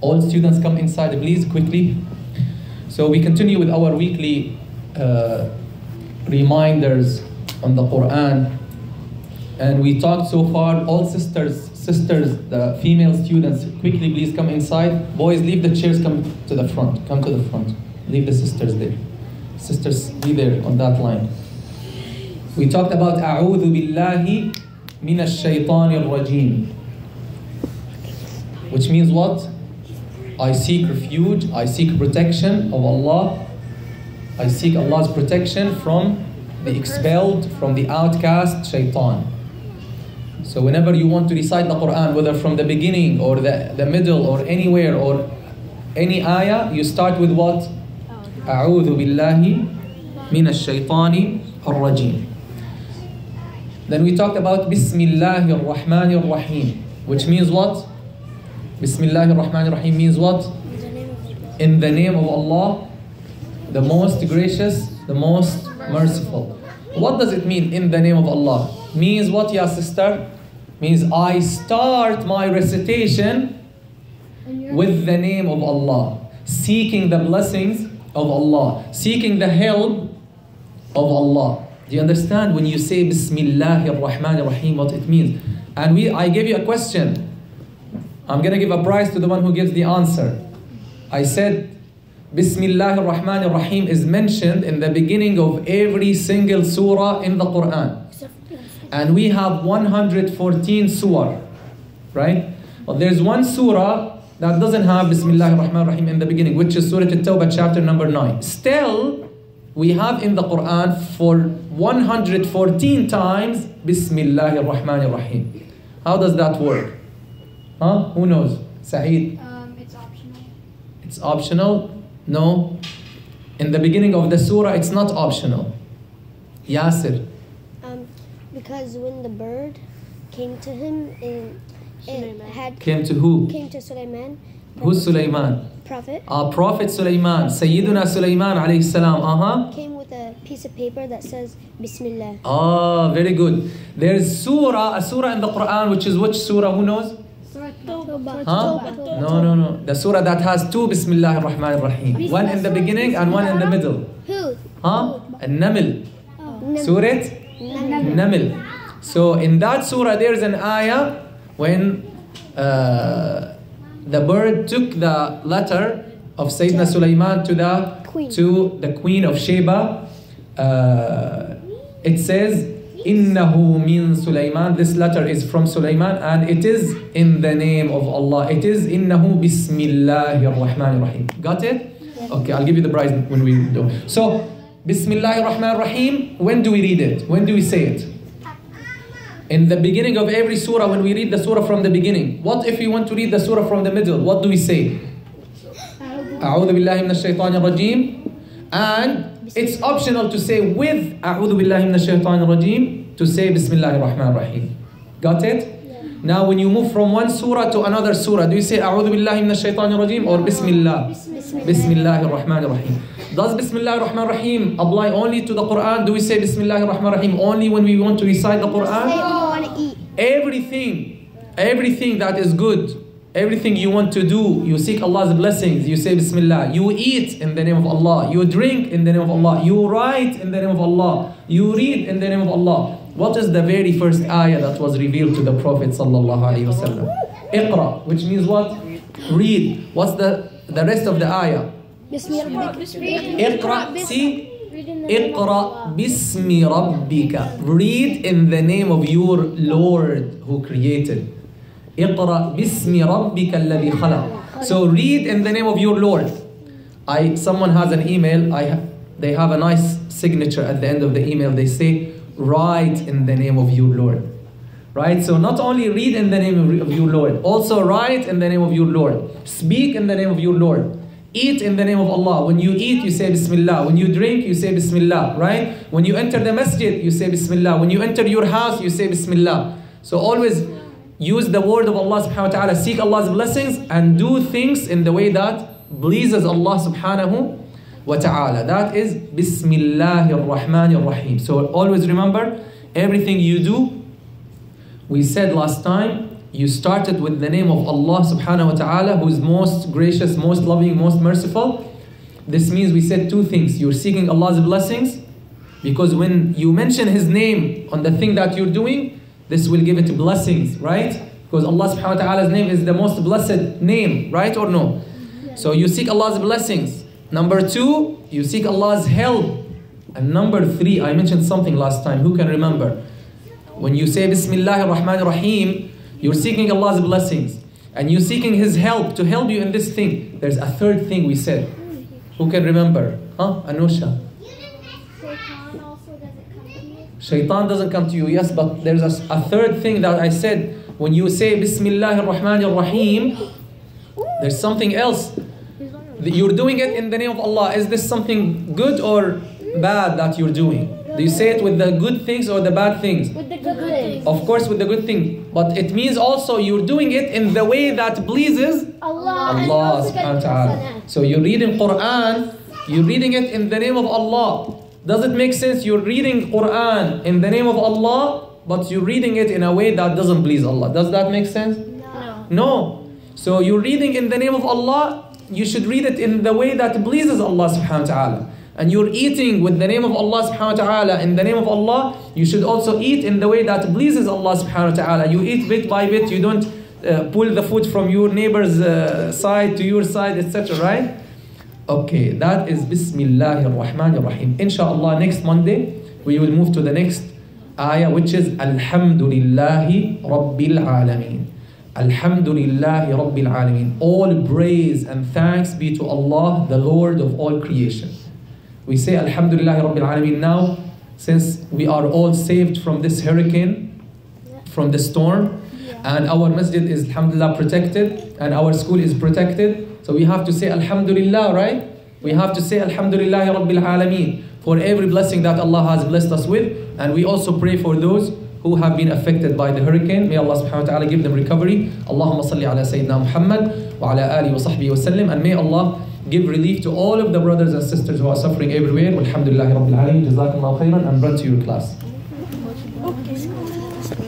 All students come inside, please, quickly. So we continue with our weekly uh, reminders on the Quran. And we talked so far, all sisters, sisters, the female students, quickly please come inside. Boys, leave the chairs, come to the front. Come to the front. Leave the sisters there. Sisters, be there on that line. We talked about أعوذ بالله من الشيطان الرجيم which means what? I seek refuge, I seek protection of Allah, I seek Allah's protection from the expelled, from the outcast shaitan. So whenever you want to recite the Quran, whether from the beginning or the, the middle or anywhere or any ayah, you start with what? أعوذ بالله من الشيطان الرجيم. Then we talked about Bismillah ar-Rahman ar-Rahim, which means what? Bismillah ar-Rahman ar-Rahim means what? In the name of Allah, the most gracious, the most merciful. What does it mean in the name of Allah? Means what, ya sister? Means I start my recitation with the name of Allah, seeking the blessings of Allah, seeking the help of Allah. Do you understand when you say Bismillah ar-Rahman ar-Rahim what it means? And we I gave you a question. I'm gonna give a prize to the one who gives the answer. I said Bismillah ar-Rahman ar-Rahim is mentioned in the beginning of every single surah in the Quran. And we have 114 surah, right? Well, there's one surah that doesn't have Bismillah ar-Rahman ar-Rahim in the beginning, which is Surah At-Tawbah chapter number 9. Still, we have in the Quran for 114 times Bismillah ar-Rahman ar-Rahim. How does that work? Huh? Who knows? Saeed? Um, it's optional. It's optional? No. In the beginning of the surah, it's not optional. Yasir. Um, because when the bird came to him and it had Came to who? came to Sulaiman, Who's Sulaiman? prophet, Our Prophet Sulaiman. Sayyiduna Sulaiman alayhi salam. Uh-huh. came with a piece of paper that says Bismillah. Ah, very good. There's surah, a surah in the Quran, which is which surah? Who knows? Huh? No, no, no. The surah that has two Bismillah ar-Rahman ar-Rahim. One in the beginning and one in the middle. Who? Huh? An-Naml. Nam- Surah Naml. So in that surah, there's an ayah when uh, the bird took the letter of Sayyidina Sulaiman to the Queen. to the queen of Sheba. Uh, it says, "Innahu min Sulaiman." This letter is from Sulaiman, and it is in the name of Allah. It is Innahu Bismillahir Rahmanir Rahim. Got it? Okay, I'll give you the prize when we do. So, Bismillahir Rahmanir Rahim. When do we read it? When do we say it? In the beginning of every surah, when we read the surah from the beginning. What if we want to read the surah from the middle? What do we say? أعوذ بالله من الشيطان الرجيم and it's optional to say with أعوذ بالله من الشيطان الرجيم to say بسم الله الرحمن الرحيم got it? Now when you move from one surah to another surah do you say أعوذ بالله من الشيطان الرجيم or بسم الله بسم الله الرحمن الرحيم Does بسم الله الرحمن الرحيم apply only to the Quran? Do we say بسم الله الرحمن الرحيم only when we want to recite the Say Quran? we want to eat. Everything, everything that is good, everything you want to do, you seek Allah's blessings, you say Bismillah. You eat in the name of Allah. You drink in the name of Allah. You write in the name of Allah. You read in the name of Allah. What is the very first ayah that was revealed to the Prophet? Iqra, which means what? Read. What's the the rest of the ayah? Iqra, see? Iqra bismi. Read in the name of your Lord who created. Iqra bismi rabbika alladhi khalaq. So read in the name of your Lord. I someone has an email. I they have a nice signature at the end of the email. They say write in the name of your Lord. Right? So not only read in the name of your Lord, also write in the name of your Lord. Speak in the name of your Lord. Eat in the name of Allah. When you eat, you say Bismillah. When you drink, you say Bismillah. Right? When you enter the masjid, you say Bismillah. When you enter your house, you say Bismillah. So always use the word of Allah subhanahu wa ta'ala. Seek Allah's blessings and do things in the way that pleases Allah subhanahu wa ta'ala. That is Bismillahir Rahmanir Rahim. So always remember everything you do we said last time you started with the name of Allah subhanahu wa ta'ala, who is most gracious, most loving, most merciful. This means we said two things. You're seeking Allah's blessings, because when you mention His name on the thing that you're doing, this will give it blessings, right? Because Allah subhanahu wa ta'ala's name is the most blessed name, right or no? So you seek Allah's blessings. Number two, you seek Allah's help. And number three, I mentioned something last time. Who can remember? When you say Bismillah ar-Rahman ar-Rahim, you're seeking Allah's blessings. And you're seeking His help to help you in this thing. There's a third thing we said. Who can remember? Huh? Anusha. Shaitan doesn't come to you. Shaitan doesn't come to you, yes, but there's a, a third thing that I said. When you say Bismillah ar-Rahman ar-Rahim, there's something else. You're doing it in the name of Allah. Is this something good or bad that you're doing? Do you say it with the good things or the bad things? With the good things. Of course, with the good thing. But it means also you're doing it in the way that pleases Allah. Allah subhanahu wa ta'ala. So you're reading Quran, you're reading it in the name of Allah. Does it make sense? You're reading Quran in the name of Allah, but you're reading it in a way that doesn't please Allah. Does that make sense? No. No. So you're reading in the name of Allah, you should read it in the way that pleases Allah subhanahu wa ta'ala. And you're eating with the name of Allah subhanahu wa ta'ala in the name of Allah, you should also eat in the way that pleases Allah subhanahu wa ta'ala. You eat bit by bit, you don't uh, pull the food from your neighbor's uh, side to your side, etc. Right? Okay, that is Bismillah ar-Rahman ar-Rahim. Inshallah, next Monday we will move to the next ayah, which is Alhamdulillahi Rabbil Alameen. Alhamdulillahi Rabbil Alameen. All praise and thanks be to Allah, the Lord of all creation. We say Alhamdulillahi Rabbil Alameen now, since we are all saved from this hurricane, from the storm, and our masjid is Alhamdulillah protected, and our school is protected. So we have to say Alhamdulillah, right? We have to say Alhamdulillahi Rabbil Alameen for every blessing that Allah has blessed us with. And we also pray for those who have been affected by the hurricane. May Allah subhanahu wa ta'ala give them recovery. Allahumma salli ala Sayyidina Muhammad wa ala alihi wa sahbihi wa sallim. And may Allah give relief to all of the brothers and sisters who are suffering everywhere. Alhamdulillahi Rabbil Alameen. Jazakallah khairan and run to your class.